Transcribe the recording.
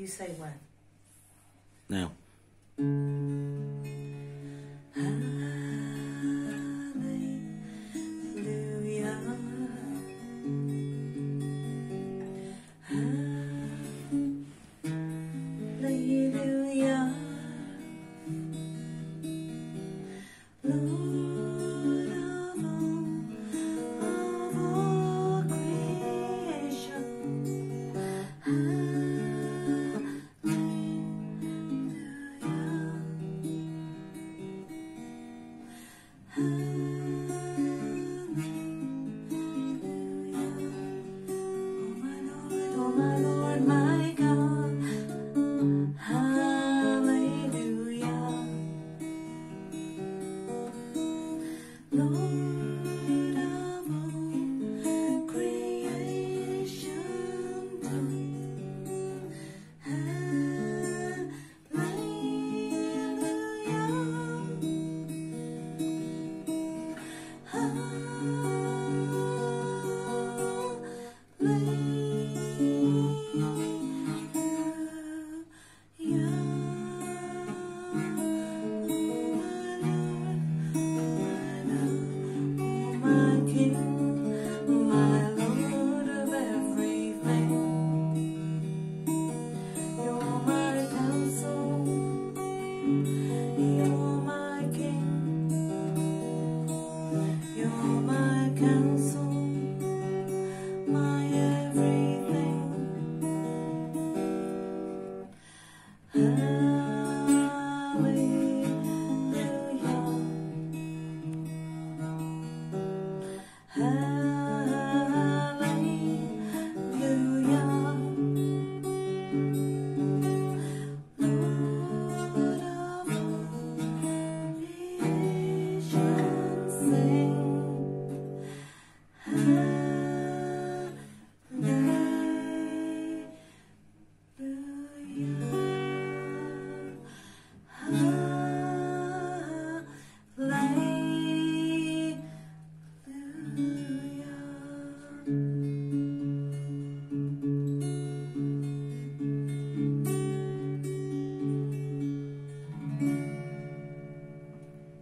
You say when. Now. you. How